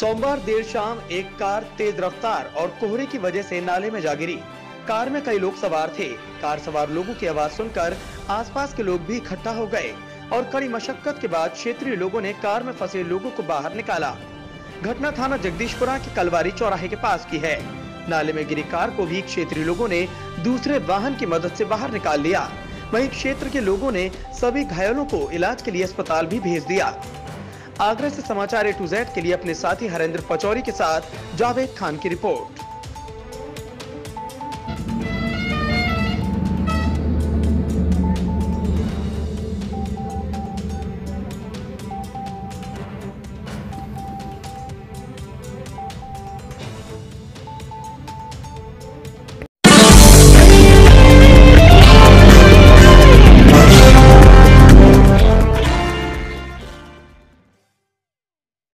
सोमवार देर शाम एक कार तेज रफ्तार और कोहरे की वजह से नाले में जा गिरी। कार में कई लोग सवार थे। कार सवार लोगों की आवाज़ सुनकर आसपास के लोग भी इकट्ठा हो गए और कड़ी मशक्कत के बाद क्षेत्रीय लोगों ने कार में फंसे लोगों को बाहर निकाला। घटना थाना जगदीशपुरा के कलवारी चौराहे के पास की है। नाले में गिरी कार को भी क्षेत्रीय लोगों ने दूसरे वाहन की मदद से बाहर निकाल लिया। वहीं क्षेत्र के लोगों ने सभी घायलों को इलाज के लिए अस्पताल भी भेज दिया। आगरा से समाचार ए टू जेड के लिए अपने साथी हरेंद्र पचौरी के साथ जावेद खान की रिपोर्ट।